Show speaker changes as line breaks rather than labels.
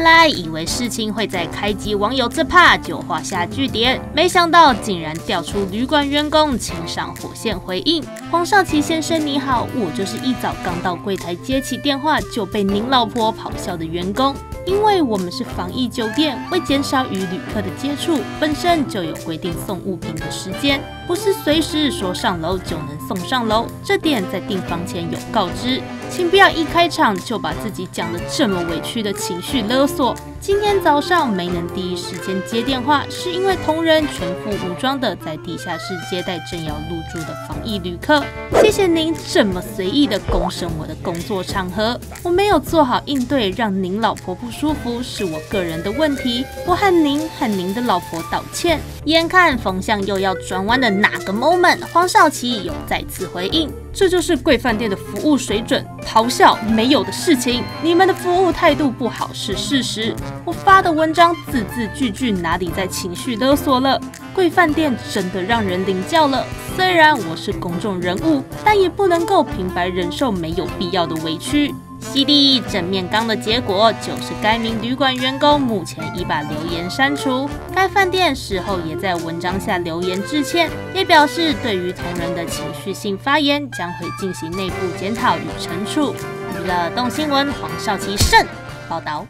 本来以为事情会在开机网友自怕就画下句点，没想到竟然调出旅馆员工亲上火线回应：“黄少奇先生你好，我就是一早刚到柜台接起电话就被您老婆咆哮的员工。因为我们是防疫酒店，为减少与旅客的接触，本身就有规定送物品的时间，不是随时说上楼就能送上楼，这点在订房前有告知。”请不要一开场就把自己讲的这么委屈的情绪勒索。今天早上没能第一时间接电话，是因为同仁全副武装的在地下室接待正要入住的防疫旅客。谢谢您这么随意的公审我的工作场合，我没有做好应对，让您老婆不舒服是我个人的问题，我和您和您的老婆道歉。眼看风向又要转弯的哪个 moment，黄少奇有再次回应。这就是贵饭店的服务水准，咆哮没有的事情。你们的服务态度不好是事实。我发的文章字字句句哪里在情绪勒索了？贵饭店真的让人领教了。虽然我是公众人物，但也不能够平白忍受没有必要的委屈。犀利正面刚的结果就是该名旅馆员工目前已把留言删除。该饭店事后也在文章下留言致歉，也表示对于同仁的情绪性发言将会进行内部检讨与惩处。娱乐动新闻黄少奇胜报道。